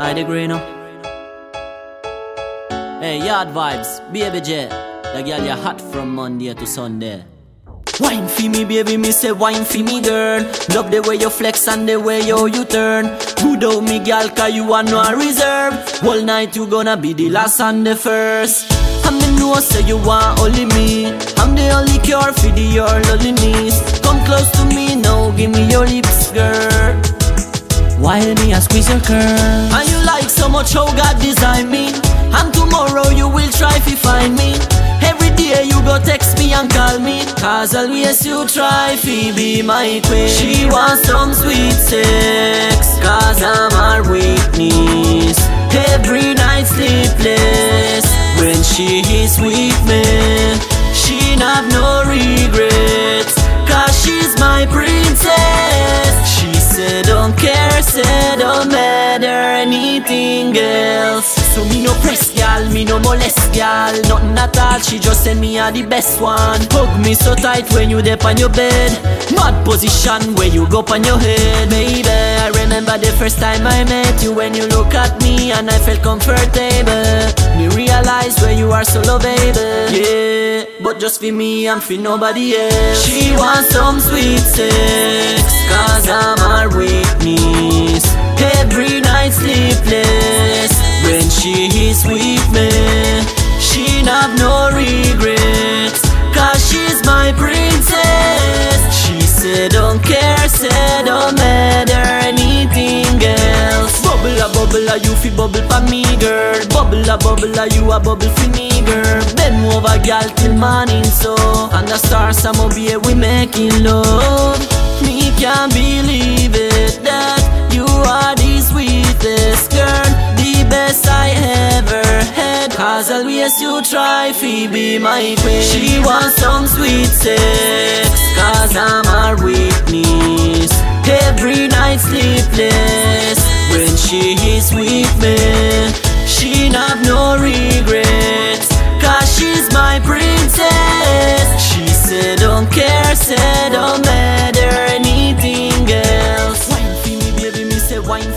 I agree, no? Hey, yard vibes, baby J. The girl you hot from Monday to Sunday. Wine for me, baby, me say wine for me, girl. Love the way you flex and the way you you turn. Good out me, girl, cause you are no reserve. Whole night you gonna be the last and the first. And me know say you want only me. I'm the only cure for the your loneliness. Come close to me now, give me your lips, girl. While me I squeeze your curl And you like so much how God designed me. And tomorrow you will try to find me. Every day you go text me and call me. Cause always you try to be my queen. She wants some sweet sex Cause I'm her weakness Every night sleepless When she is with me She not no regrets. Cause she's my princess. She said don't care, said don't matter anything else. So me no press gal, me no molest gal Nothing at all, she just say me are the best one. Hug me so tight when you dip on your bed. Mad position where you go on your head. Baby, I remember the first time I met you When you look at me and I felt comfortable. Me realize where you are solo, baby. Yeah, but just for me and for nobody else. She wants some sweet sex is She not no regrets Cause she's my princess. She said don't care, said don't matter anything else. Bubble a bubble a you fi bubble for me girl. Bubble a bubble a you a bubble for me girl. Bend over girl till morning so And the stars here we making love. Me can't believe never had. Cause always you try fi be my queen. She wants some sweet sex Cause I'm her weakness Every night sleepless When she is with me She have no regrets. Cause she's my princess. She said don't care, said don't matter anything else. Wine for me baby, me say wine